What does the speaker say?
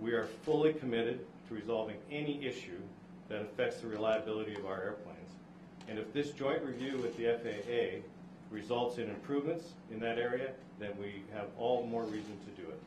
We are fully committed to resolving any issue that affects the reliability of our airplanes. And if this joint review with the FAA results in improvements in that area, then we have all more reason to do it.